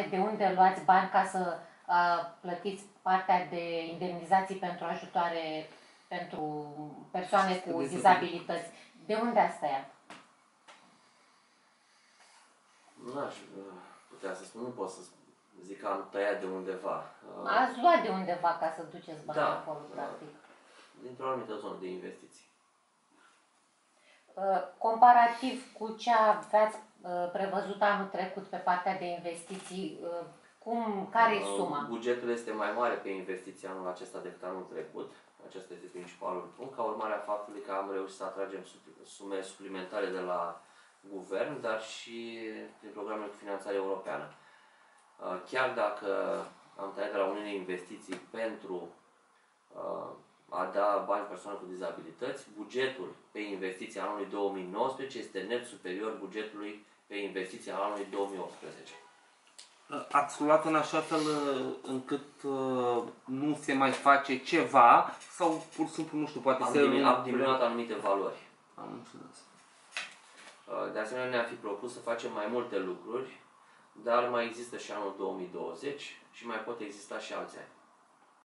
De unde luați bani ca să uh, plătiți partea de indemnizații pentru ajutoare pentru persoane cu dizabilități? De unde asta e? Nu aș uh, putea să spun, nu pot să zic că am tăiat de undeva. Uh, Ați luat de undeva ca să duceți bani Da, acolo, da. practic. Dintr-o anumită zonă de investiții. Uh, Comparativ cu ce aveați uh, prevăzut anul trecut pe partea de investiții, uh, cum, care e Uh, suma? Bugetul este mai mare pe investiții anul acesta decât anul trecut. Acesta este principalul punct, ca urmare a faptului că am reușit să atragem supli- sume suplimentare de la guvern, dar și prin programul cu finanțare europeană. Uh, Chiar dacă am tăiat de la unele investiții pentru uh, a da bani persoanelor cu dizabilități, bugetul pe investiții anului 2019 este net superior bugetului pe investiții al anului 2018. Ați luat în așa fel uh, încât uh, nu se mai face ceva sau pur și simplu, nu știu, poate Am, se... diminu- am diminuat anumite valori. Am înțeles. Uh, De asemenea, ne-am fi propus să facem mai multe lucruri, dar mai există și anul 2020 și mai pot exista și alți ani.